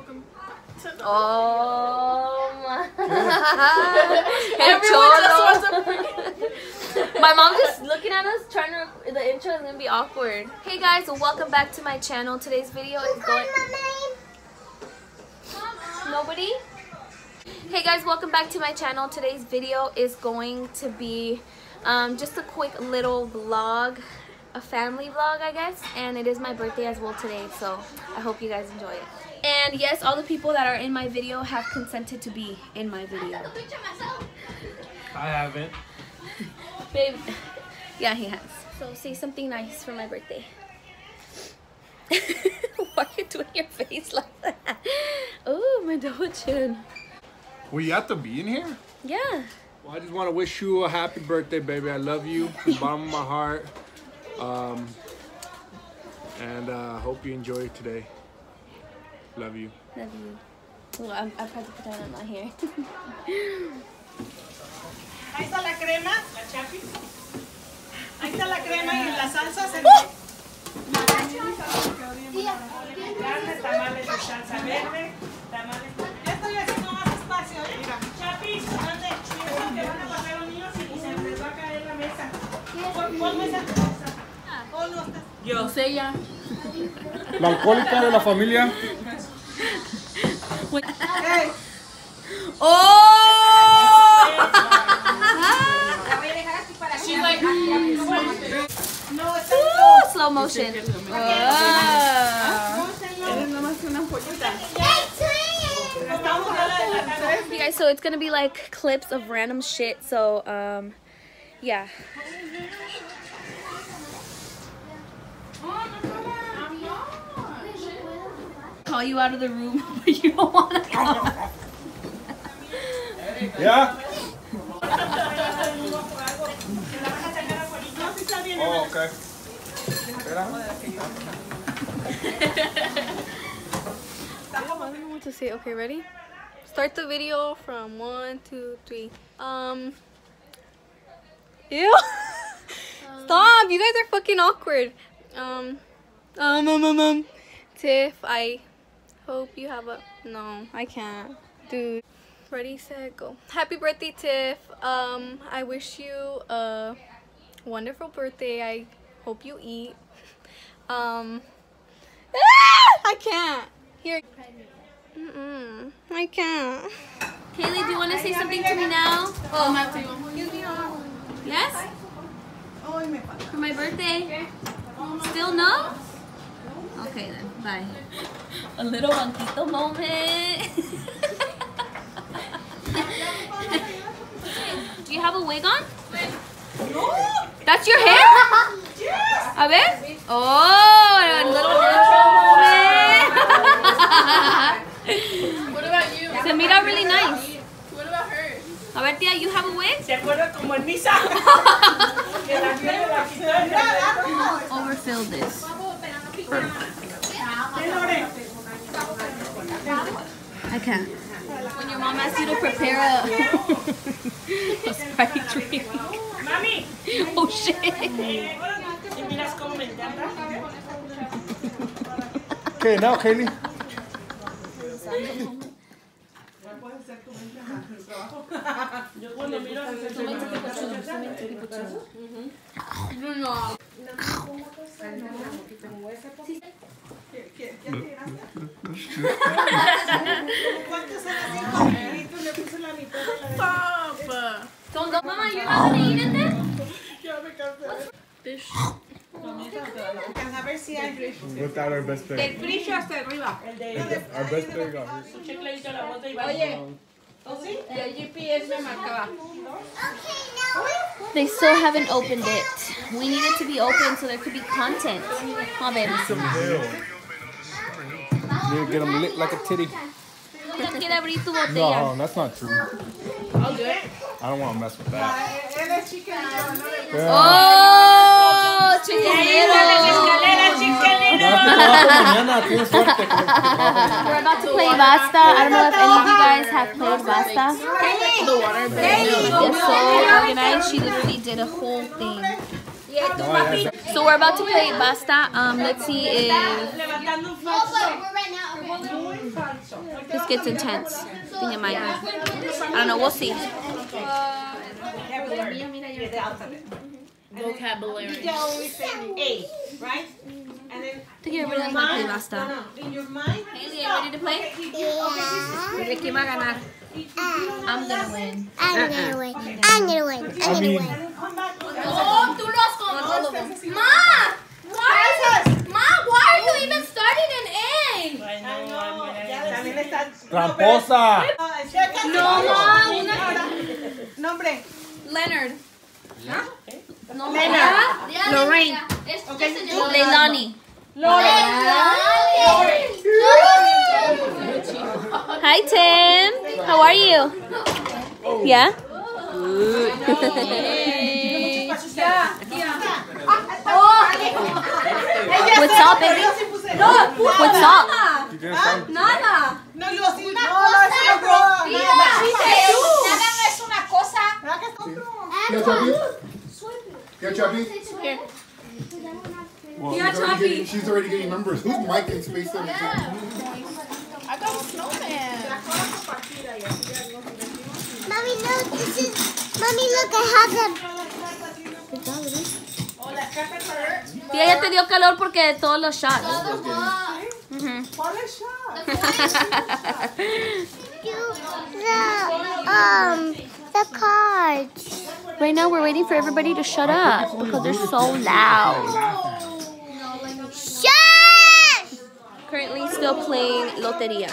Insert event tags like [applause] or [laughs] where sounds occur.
Welcome to the Oh my. Everyone just Cholo. [laughs] My mom just looking at us trying to. The intro is gonna be awkward. Hey guys, welcome back to my channel. Today's video is going. Nobody? Hey guys, welcome back to my channel. Today's video is going to be um, just a quick little vlog, a family vlog, I guess. And it is my birthday as well today, so I hope you guys enjoy it. And yes, all the people that are in my video have consented to be in my video. I haven't. Babe, yeah, he has. So say something nice for my birthday. [laughs] Why are you doing your face like that? Oh, my double chin. Well, you have to be in here? Yeah. Well, I just want to wish you a happy birthday, baby. I love you from the bottom of my heart. Um, and uh, hope you enjoy today. Love you. Love you. Oh, I'm, I've had to put that on my hair. [laughs] Ahí está la crema, la chapi. Ahí está la crema y la salsa. Se Carne, tamales de salsa verde, tamales. Ya estoy haciendo más espacio, ¿eh? Mira. Chapis, ¿dónde? Pienso que van a pasar los niños y se les va a caer la mesa. Pon, Yo sé ya. La alcohólica de la familia. ¡Ey! She's like, mm, No, Ooh, slow motion. Adelantando. You guys, so it's gonna be like clips of random shit. So, um, yeah. Call you out of the room, [laughs] but you don't want to go. Yeah? No, sí está bien. Oh, okay. I don't know what to say. Okay, ready? Start the video from one, two, three. Um. Ew. [laughs] Stop! You guys are fucking awkward. Um. Um. Um. Um. um. Tiff, I hope you have a. No, I can't, dude. Ready, set, go. Happy birthday, Tiff. Um, I wish you a wonderful birthday. I hope you eat. Um. Ah! [laughs] I can't. Here. Mm-mm. I can't. Haley, do you want to say something to me now? Oh, not to Yes? For my birthday? Still no? Okay then, bye. A little banquito moment. Do you have a wig on? No. That's your hair? A ver? Oh, a little moment. What about you? Se mira really nice. What about her? A ver, tía, you have a wig? ¿Se acuerda como en misa? [laughs] Que la nieve la quitó. Overfill this. Ven, Lore. I can't. When your mom asks you to prepare a, [laughs] a Sprite drink. Mami. Oh shit. ¿Y miras cómo me encanta? [laughs] Okay, now, Kaylee. Yo cuando miro a ¿Cuántos son así? Completos, le puse la mitad de la Stop! Don't go. Mama, you're gonna eat it then? Ya me cansé. Fish. A ver si hay. Without our best friend. frillo hasta arriba. El de Our best friend got su chiclerito la bota y va. Oye. ¿Sí? El GPS me marcaba. They still haven't opened it. We need it to be open so there could be content. Come on, baby. Need to get them lit like a titty. Tienes que abrir tu No, that's not true. I'll do it. I don't want to mess with that. Él es chiquenito, no le Yeah. Oh, chicken Las little. escaleras, chiquenito. No, trabajo mañana, tienes suerte. We're about to play Basta. I don't know if any of you guys have played Basta. The water It's so organized. She literally did a whole thing. So we're about to play Basta. Um, let's see if falso. gets intense. I think it might. I don't know. We'll see. Vocabulary. You always say A, right? And then I think everybody in likes your my play mind, last time. in your mind, Haley, are you ready to play? okay, this is ¿Quién va a ganar? I'm gonna win. I'm gonna win. I'm gonna uh-uh. win. I'm gonna win. Oh, tú los con Ma! Why? Ma, why are you even starting an A? I know, ya también está. Tramposa. No, ma, Nombre. Leonard. Leonard. Lorraine. Leilani. Lorraine. Hi, Tim. How are you? Yeah? What's up, baby? What's up? Nada. No, yo sí. No, no, sí, no. Nada es una cosa. Yeah, Chubby? Yeah, Chubby? Well, Yeah, she's, already getting, she's already getting numbers. Who's Mike in Space 17? Mommy, look. This is. Mommy, look. I have them. Tía, ya te dio calor porque de todos los shots. You, the um the cards. Right now, we're waiting for everybody to shut up because they're so loud. Shut! Currently, still playing Loteria.